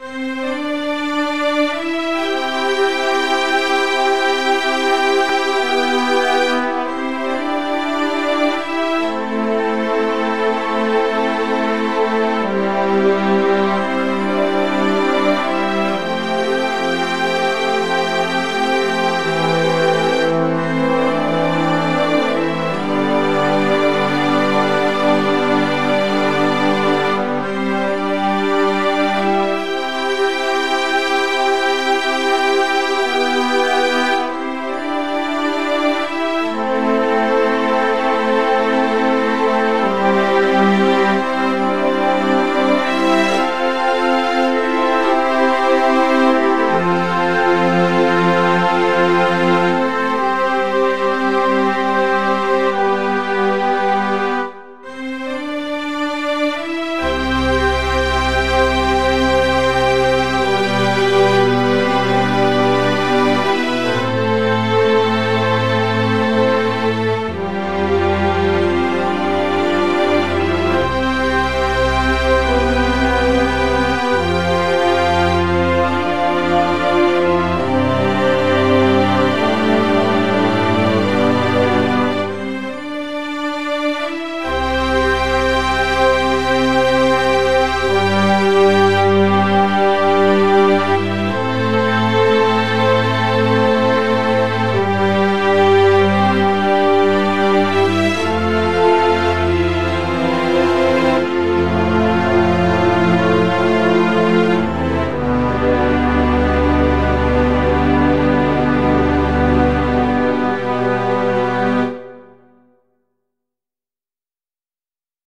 you